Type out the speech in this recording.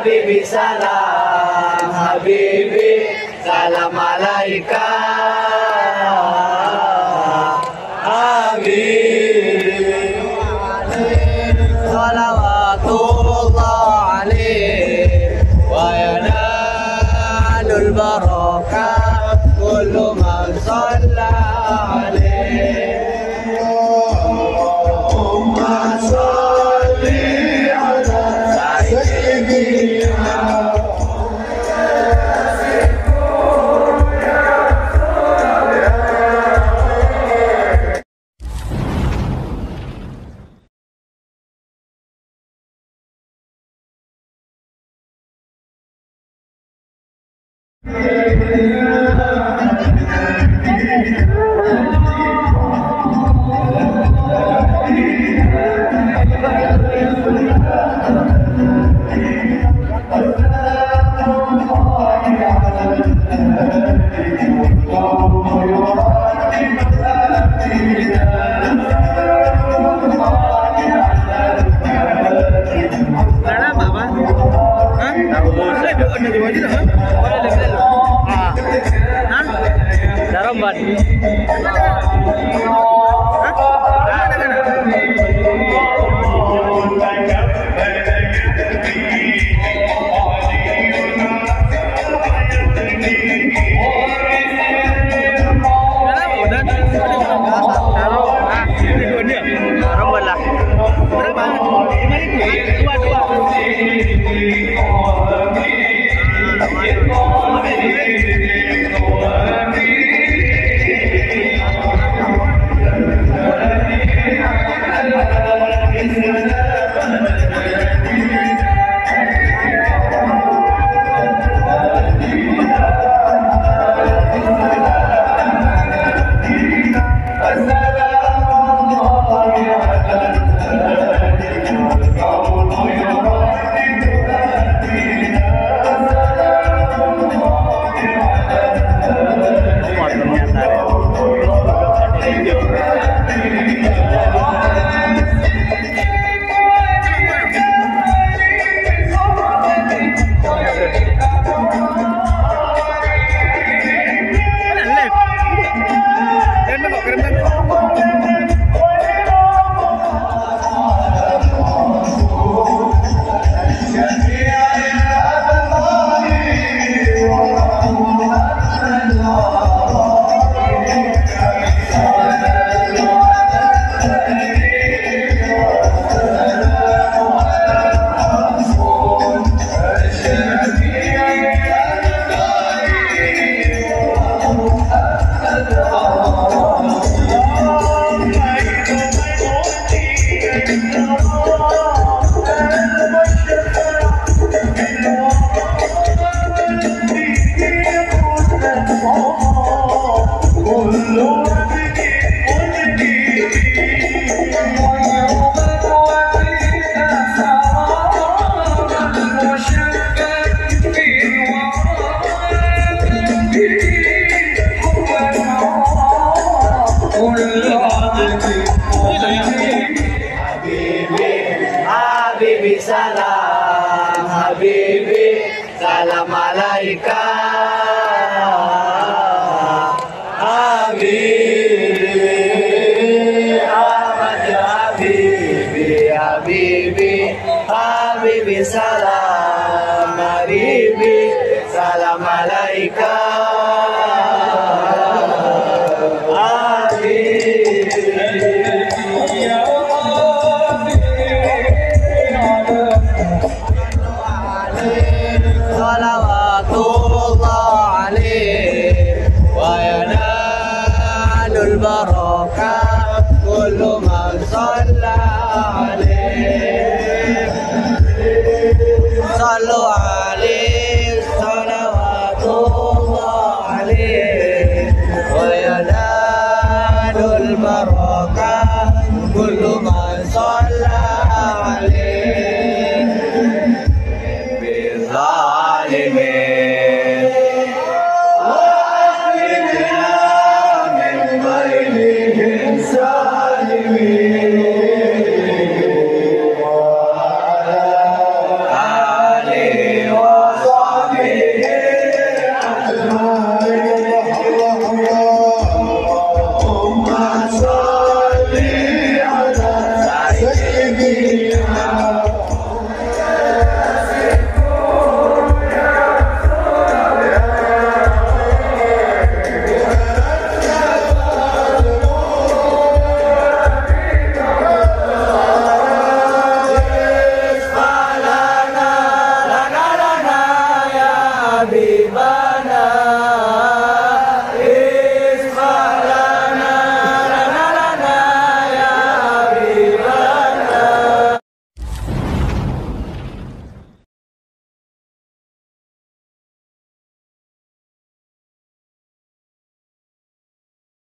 Habibi salam, Habibi salam. Gracias. Thank you. Habibi salam, Habibi salam alaika. Salam, Habibi salam alaika. البركة كل من صلى عليه